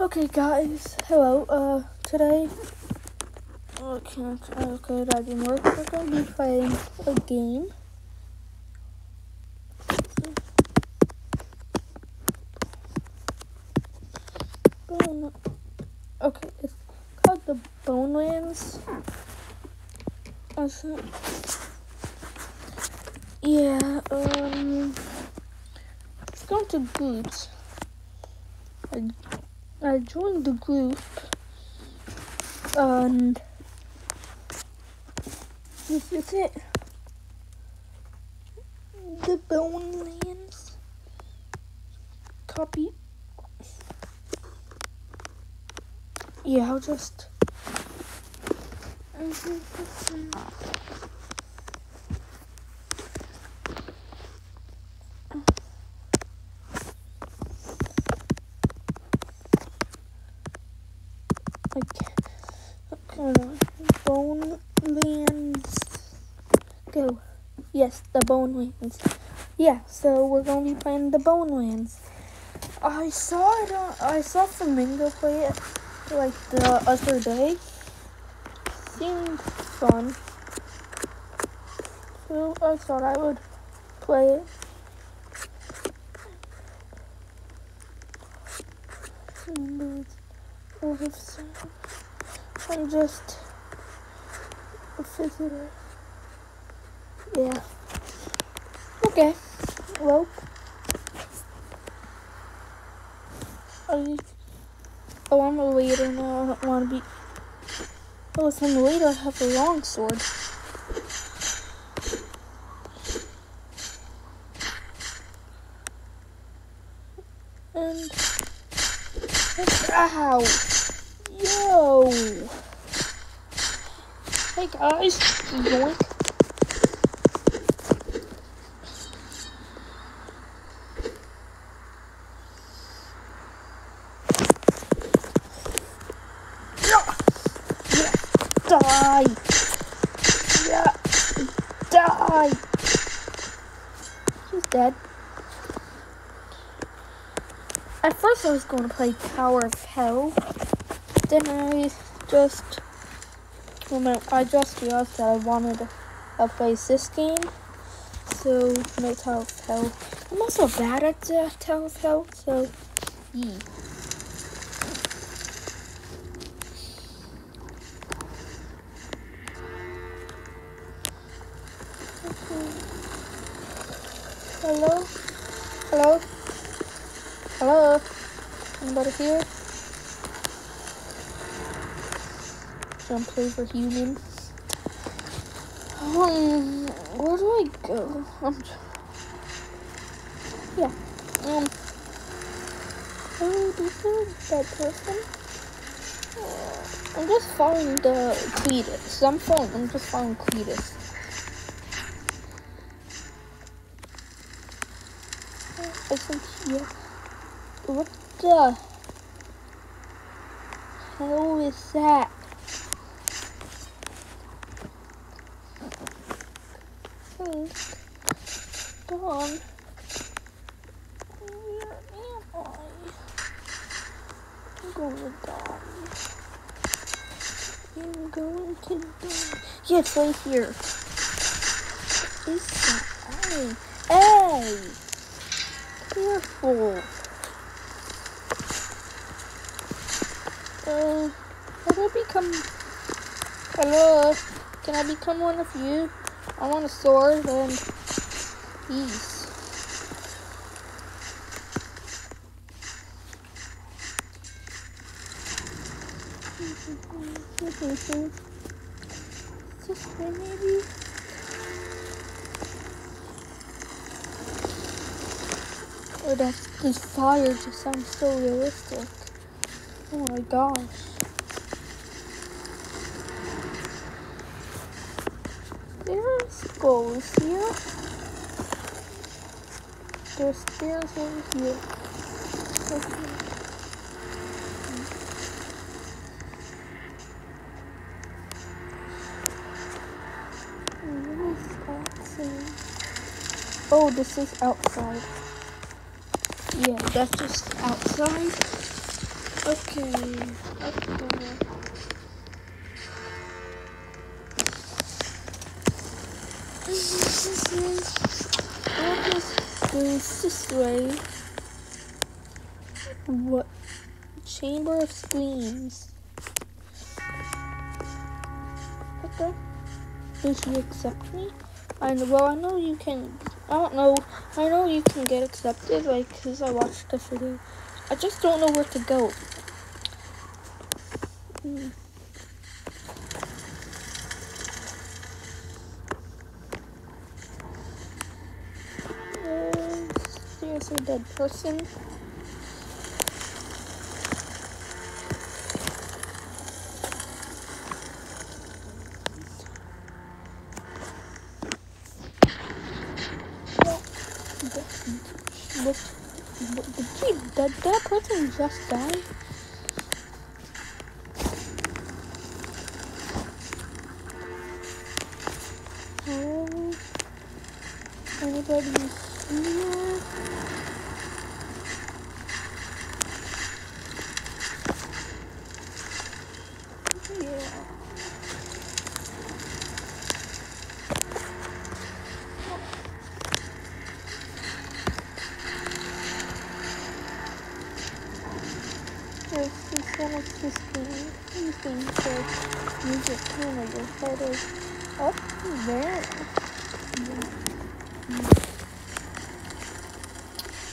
Okay, guys. Hello. Uh, today. Okay, okay, that didn't work. We're gonna be playing a game. Okay, it's called the Bonelands. Also, yeah. Um, let's go to groups. I, joined the group and this is it. The Bone Lands Copy. Yeah, I'll just. Okay. Okay. Bonelands. Go. Yes, the Bonelands. Yeah, so we're gonna be playing the Bone Bonelands. I saw it on, I saw Flamingo play it like the other day. Seemed fun. So I thought I would play it. I'm just a visitor. Yeah. Okay. Well. I, oh, I'm a leader now. I don't want to be. Oh, if I'm a leader, I have a long sword. And. Ow! Yo! Hey guys! Yoink. Yeah! Yeah! Die! Yeah! Die! He's dead. At first I was going to play Tower of Hell. Then I just I just realized that I wanted to play this game. So, no Tower of Hell. I'm also bad at uh, Tower of Hell, so, yeah. Hello? Hello? Hello? Anybody here? Some play for human. Um, where do I go? I'm. Yeah. Um. Oh, this is that person. Uh, I'm just following the Cletus. I'm following. I'm just following Cletus. I think. What the hell is that? Think, Dawn. Where am I? I'm going to die. I'm going to die. Yes, right here. Is that? Hey! Careful. Uh, do I become? Hello, can I become one of you? I want a sword and peace. This way, maybe. Oh, that this fire just sounds so realistic. Oh my gosh. There are skulls here. There's stairs over here. Okay. Oh, this is outside. Yeah, that's just outside. Okay. Okay. I'll just go this way. What? Chamber of Screams. Okay. Does he accept me? I know, well, I know you can, I don't know, I know you can get accepted, like, because I watched the video. I just don't know where to go. Hmm. There's dead person. Look, look, did he, did just die? Oh, anybody here? Yeah. Yes, this one of this game. These things said music camera your photos up there.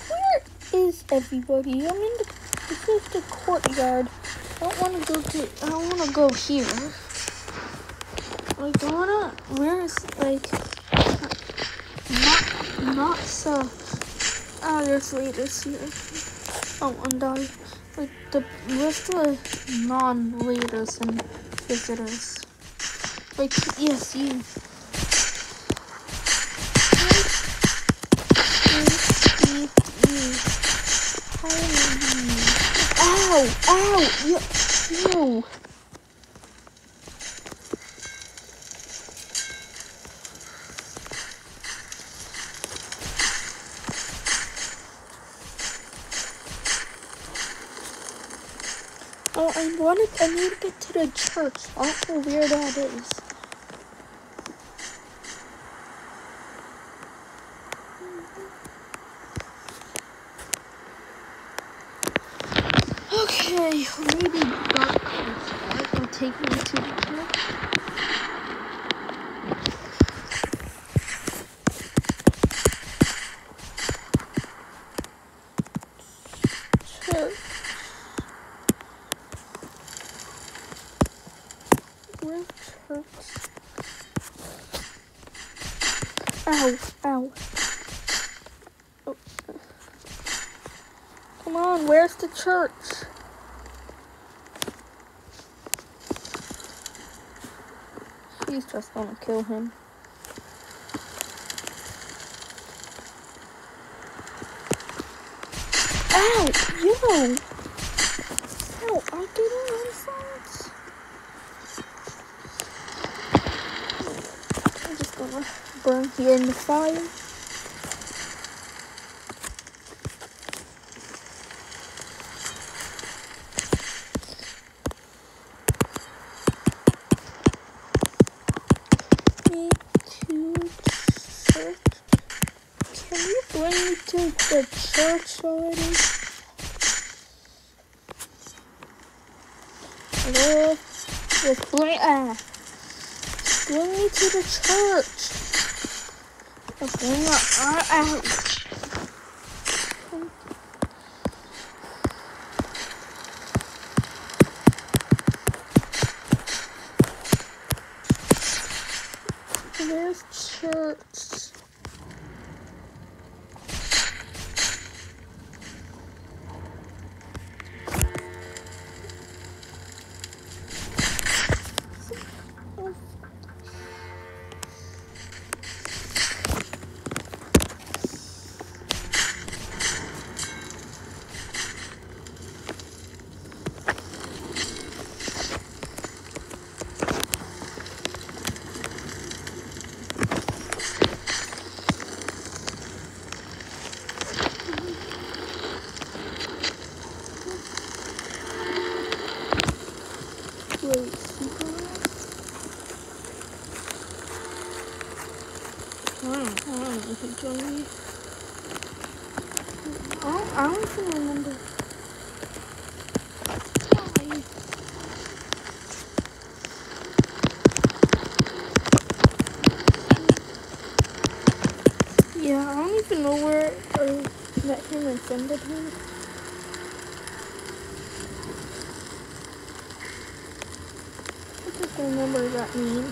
Where is everybody? I'm in the this is the courtyard. I don't wanna go to I don't wanna go here. Like I wanna where is like not not so oh there's leaders here. Oh and I like the rest of non-leaders and visitors. Like yes, you. Ow! Ow! You. Oh, I wanted. I need to get to the church. I don't that is. Okay, maybe dark will take me to the church. Church. Where's church? Ow, ow. Oh. Come on, where's the church? He's just gonna kill him. Ow! Yo! Ow, I didn't understand. I'm just gonna burn here in the fire. Me to church. Can you bring me to the church already? Hello? Just bring, ah. Bring me to the church. Bring up, uh, out. Where's church? who joined me. I don't, I don't even remember. Why? Yeah, I don't even know where I met him I just remember that name.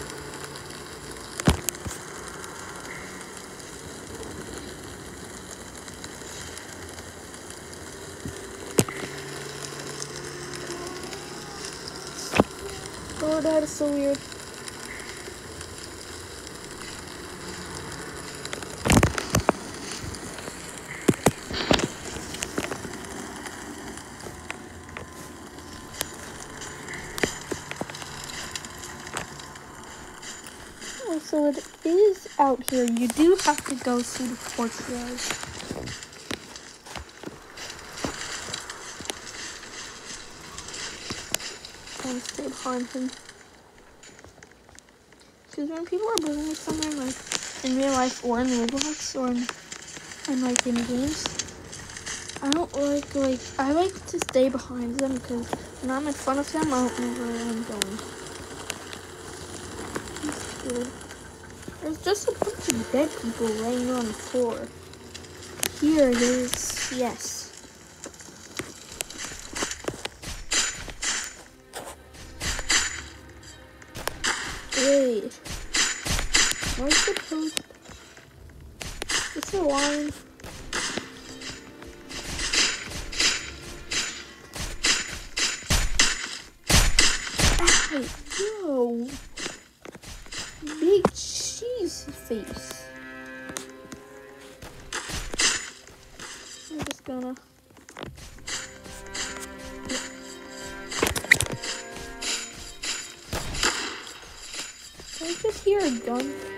Oh, that is so weird. Oh, so it is out here. You do have to go through the courtyard. and stay behind him. Because when people are bringing me somewhere, like in real life or in Roblox or in, in like in games, I don't like like I like to stay behind them because when I'm in front of them, I don't know where I'm going. There's just a bunch of dead people laying on the floor. Here it is. Yes. Wait. Where's the post? It's a line. Hey, ah, yo. Big cheese face. I'm just gonna. Can I just hear a gun?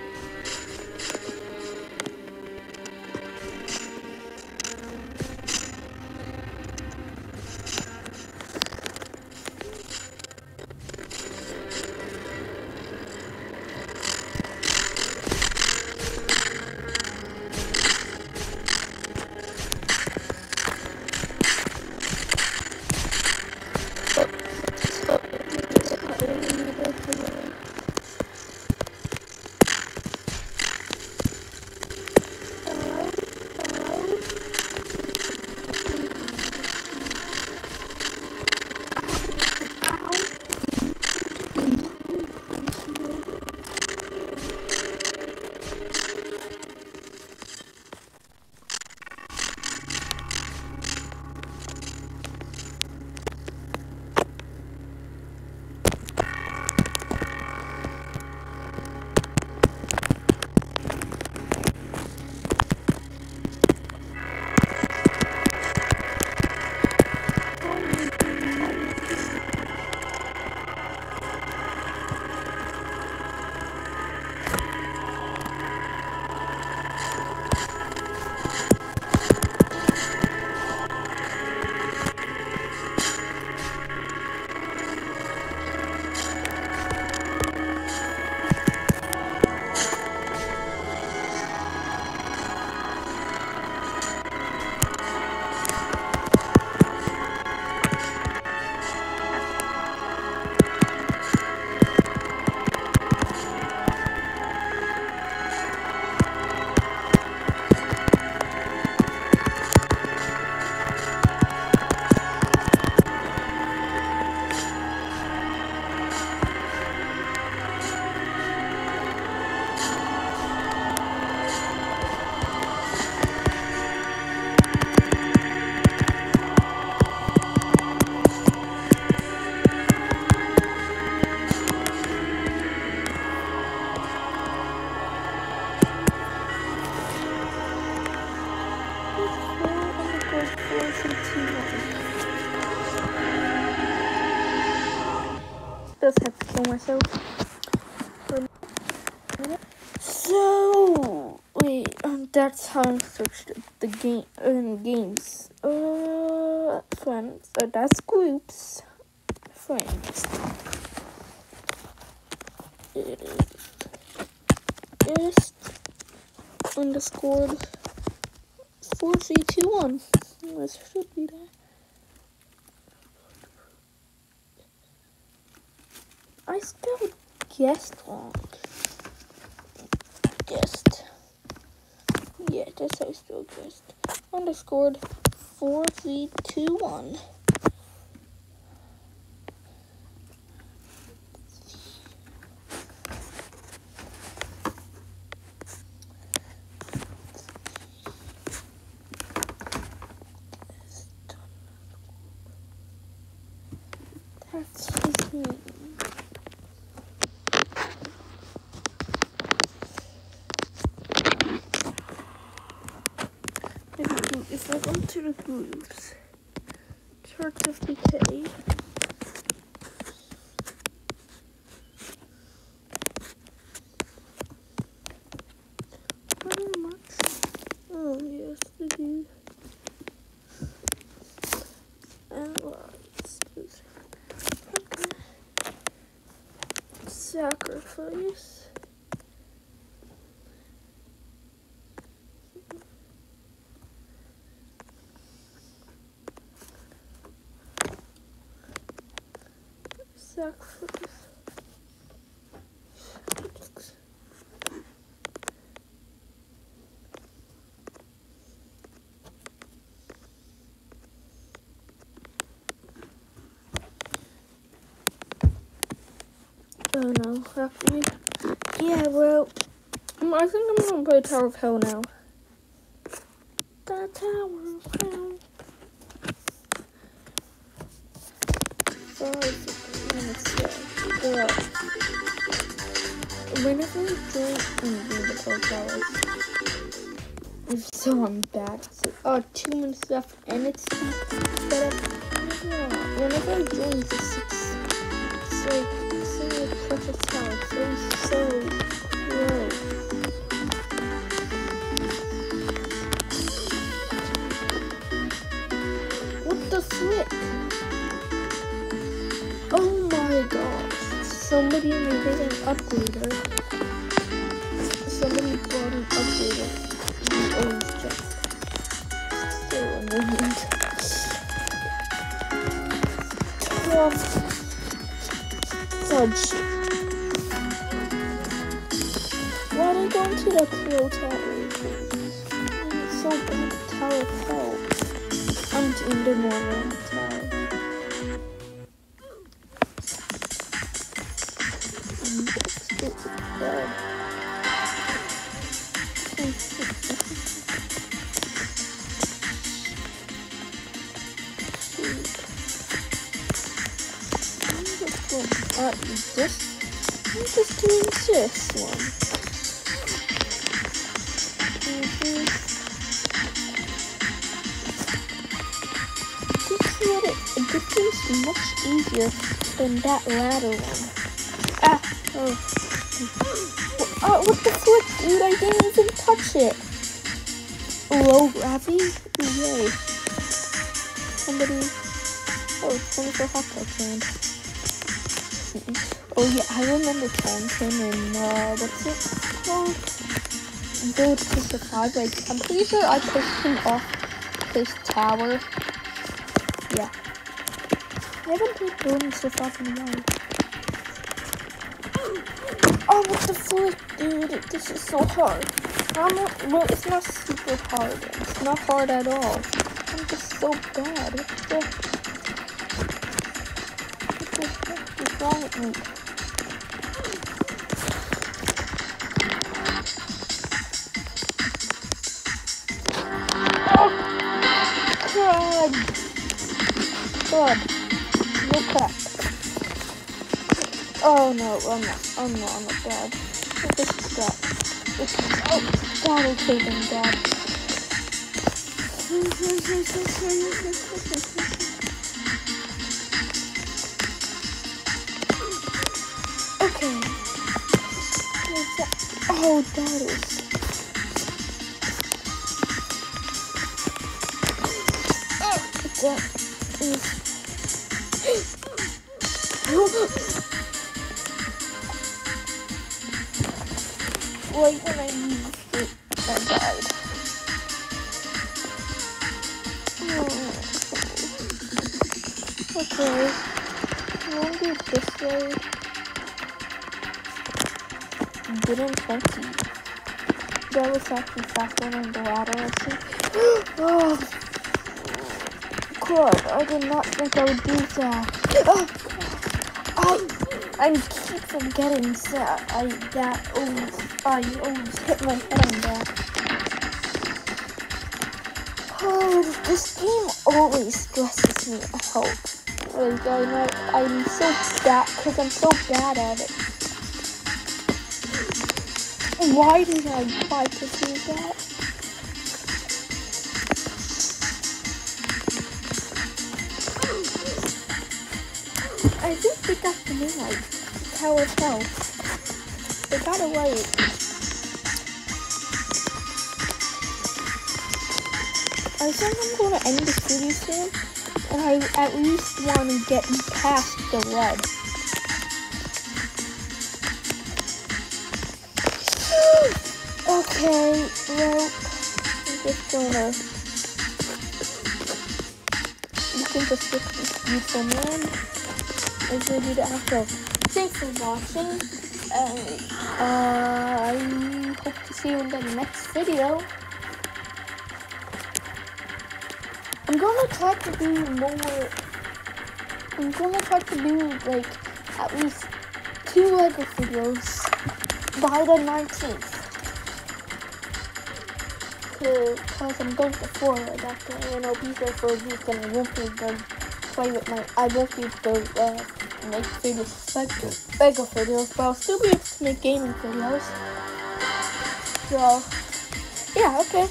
Just have to kill myself. So wait, um, that's how I searched the game in games. Uh, friends. Uh, that's groups. Friends. It is just and I scored 4 3 2 1. This should be that. I spelled guest wrong. Guest. Yeah, that's I spell guest. Underscored 4 3 2 1. That's his name. Maybe group- If I go groups, Church of Decay. Oh yes, they do. And sacrifice. Sacrifice. Oh no, actually. Yeah, well, I think I'm gonna play Tower of Hell now. The Tower of Hell. Whenever I join, I'm the. If so, I'm bad. So, oh, two minutes left, and it's better. Yeah, whenever I the six, it's like so precious tower, so so slow. What the frick? Oh my gosh! Somebody made an upgrader. Upgrader. Oh, it's just so annoying. Yeah. Fudge. Why are they going to the Crow Tower? It's so bad the tower fell. I'm doing the normal just going this. I'm just doing this one. Mhm. This it. This is much easier than that ladder one. Ah! Oh. Oh, what the frick, dude? I didn't even touch it. Low gravity? Yay. Somebody. Oh, 24 hot tub land. Oh yeah, I remember Tonkin and uh, what's it called? Build Pusher 5. Like, I'm pretty sure I pushed him off his tower. Yeah. I haven't played Building so far in a while. Oh, what the frick, dude? This is so hard. I'm not, well, it's not super hard. It's not hard at all. I'm just so bad. What the, with me? Oh, God. God. No crap. Oh no, oh no, oh no, I'm not bad. This is bad. This is, oh, God, then, Dad. Oh, that is. Oh, that is. right when I used it. I died. Oh. Okay. We'll do it this way. Didn't 20. That was actually faster than the ladder, I think. oh. God, I did not think I would do that. Oh. I, I keep forgetting that I that almost I almost hit my head on that. Oh, this game always stresses me out. Like I know I'm so bad because I'm so bad at it. Why did I try to do that? I think we got the new like Tower of Hell. They got away. I think I'm gonna end this video soon. And I at least want to get past the red. Okay, well, I'm just gonna. You can just get this beautiful man. I will do that after. Thanks for watching. Uh, I hope to see you in the next video. I'm gonna try to do more. I'm gonna try to do like at least two Lego videos by the 19th. Because I'm going to Florida day and I'll be there for a week and I won't be able to play with my. I won't be able to uh, make videos like Lego videos, but I'll still be able to make gaming videos. So, yeah, okay.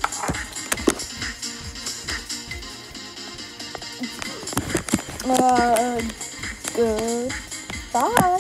Uh, goodbye.